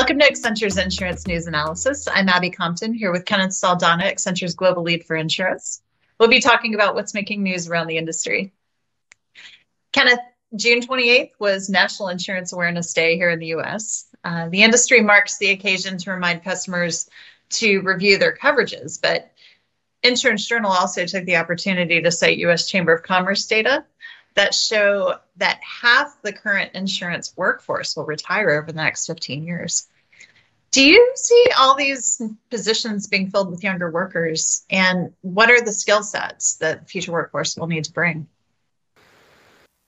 Welcome to Accenture's Insurance News Analysis. I'm Abby Compton here with Kenneth Saldanha, Accenture's Global Lead for Insurance. We'll be talking about what's making news around the industry. Kenneth, June 28th was National Insurance Awareness Day here in the US. Uh, the industry marks the occasion to remind customers to review their coverages, but Insurance Journal also took the opportunity to cite US Chamber of Commerce data that show that half the current insurance workforce will retire over the next 15 years. Do you see all these positions being filled with younger workers? And what are the skill sets that future workforce will need to bring?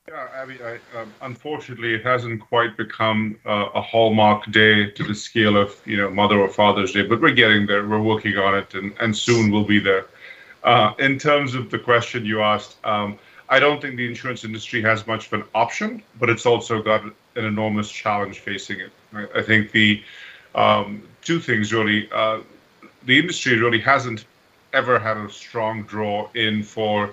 Yeah, Abby, I, um, unfortunately, it hasn't quite become uh, a hallmark day to the scale of, you know, Mother or Father's Day, but we're getting there. We're working on it, and, and soon we'll be there. Uh, in terms of the question you asked, um, I don't think the insurance industry has much of an option, but it's also got an enormous challenge facing it. I think the um, two things really, uh, the industry really hasn't ever had a strong draw in for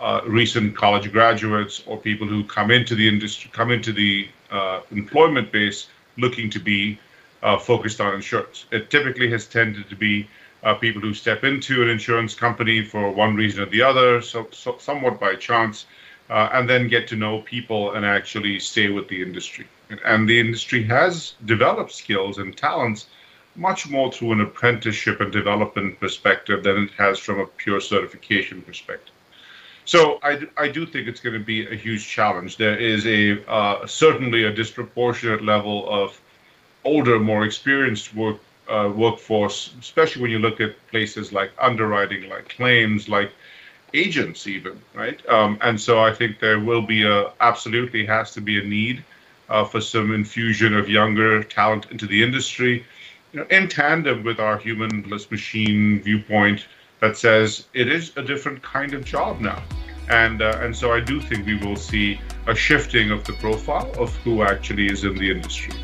uh, recent college graduates or people who come into the industry, come into the uh, employment base looking to be uh, focused on insurance. It typically has tended to be uh, people who step into an insurance company for one reason or the other, so, so somewhat by chance, uh, and then get to know people and actually stay with the industry. And, the industry has developed skills and talents much more through an apprenticeship and development perspective than it has from a pure certification perspective. So I, I do think it's going to be a huge challenge. There is a uh, certainly a disproportionate level of older, more experienced work uh, workforce, especially when you look at places like underwriting, like claims, like agents, even right. Um, and so I think there will be a absolutely has to be a need uh, for some infusion of younger talent into the industry, you know, in tandem with our human plus machine viewpoint that says it is a different kind of job now. And, uh, and so I do think we will see a shifting of the profile of who actually is in the industry.